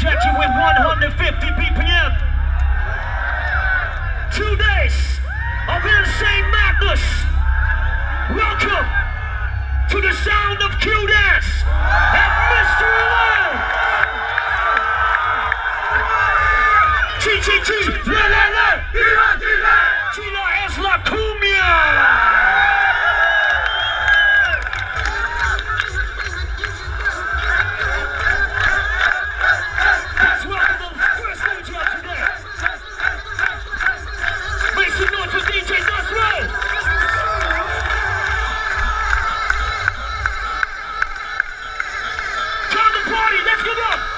about to inject you with 150 BPM. Two days of insane madness. Welcome to the sound of Q Dance at Mysteryland. Get!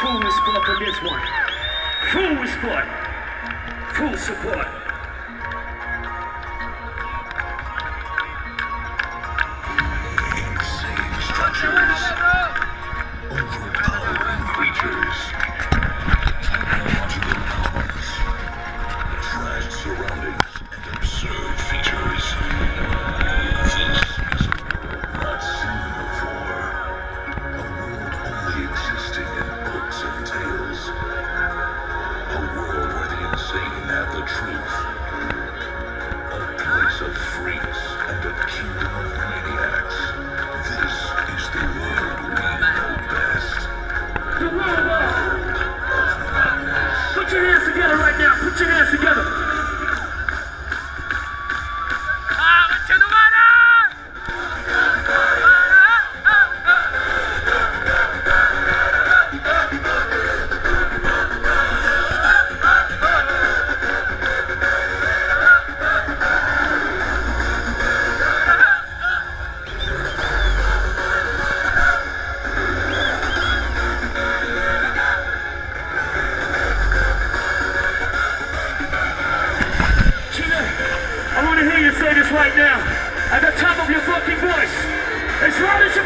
full support for this one. Full support. Full support.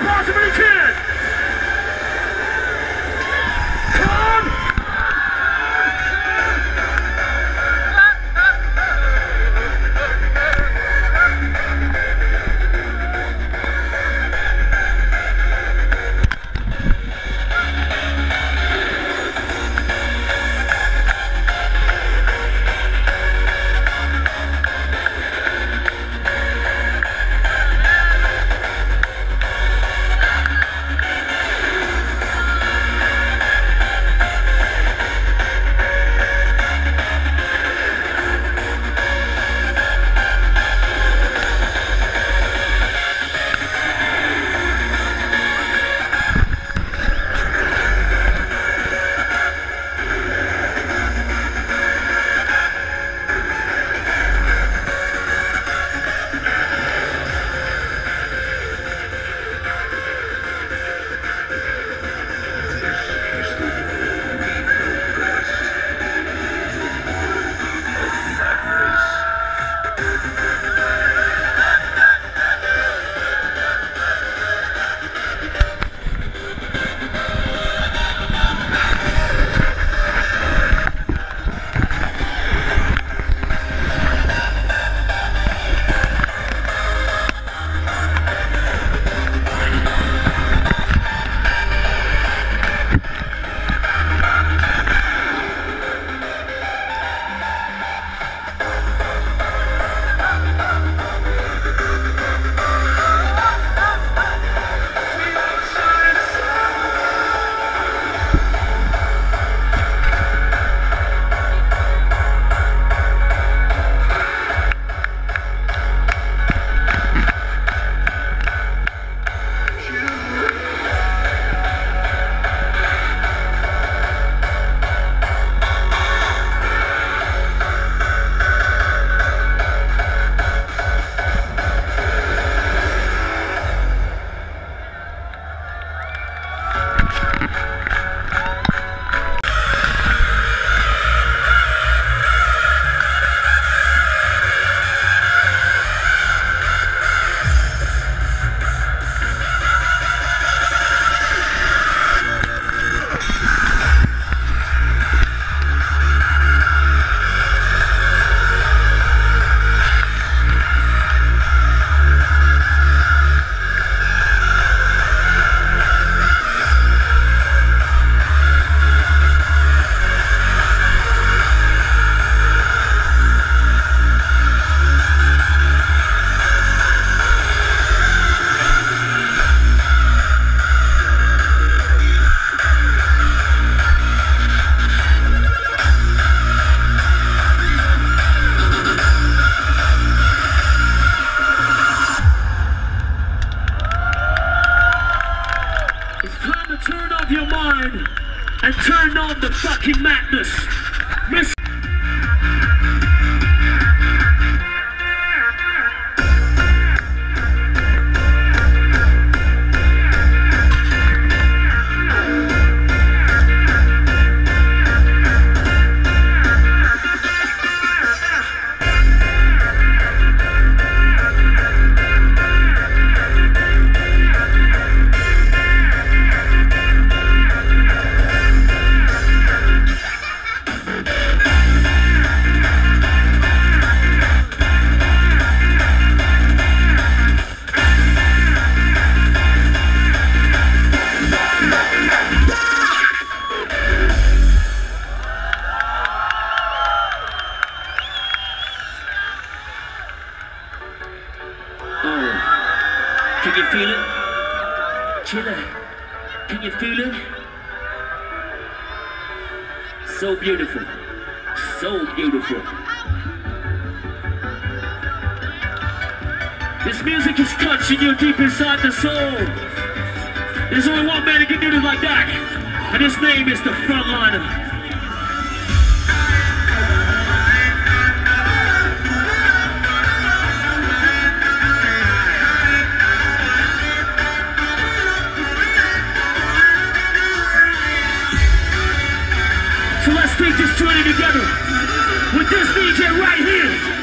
possibly kill. feel it? Chile, can you feel it? So beautiful, so beautiful. This music is touching you deep inside the soul. There's only one man who can do this like that, and his name is the frontliner. Together with this DJ right here.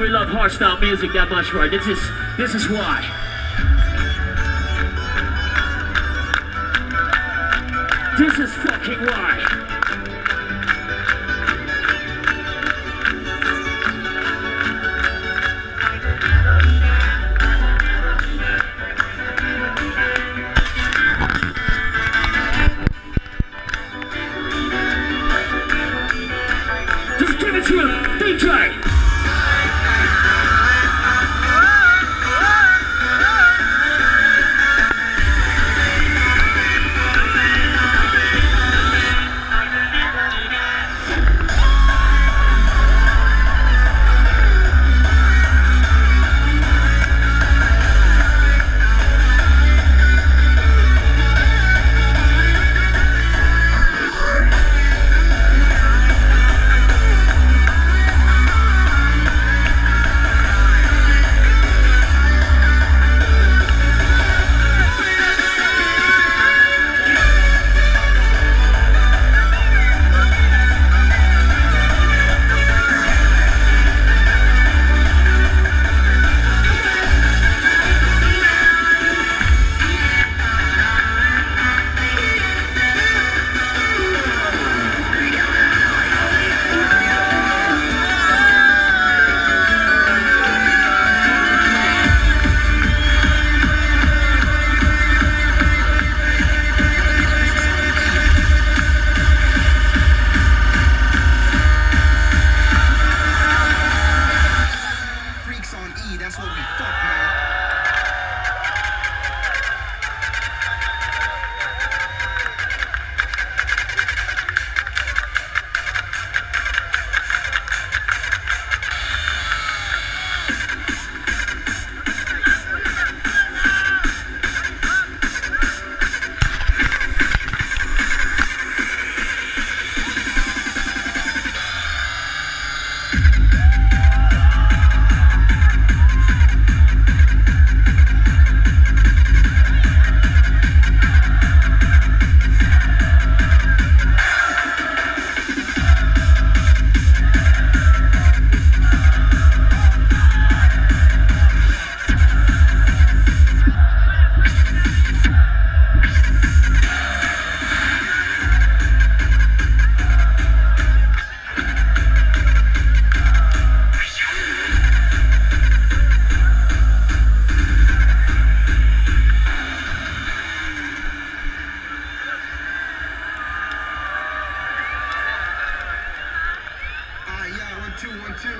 We love hardstyle music that much, right? This is this is why. This is fucking why.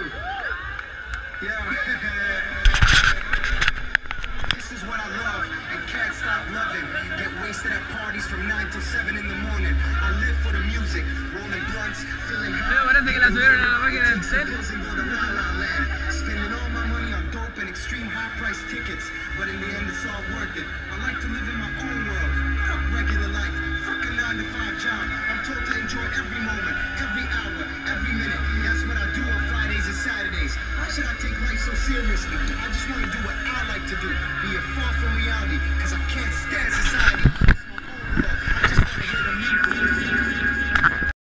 what I love and can't stop loving. Get wasted at parties from 9 till 7 in the morning. I live for the music, rolling blunts, feeling high. Spending all my money on dope and extreme high tickets. But in the end, it's all worth it. I like to live in my own world. Fuck regular life. Fuck a 9 to 5 job. I'm told to enjoy every moment, every hour, every minute. That's what I should I take life so seriously? I just want to do what I like to do, be it far from reality, because I can't stand society.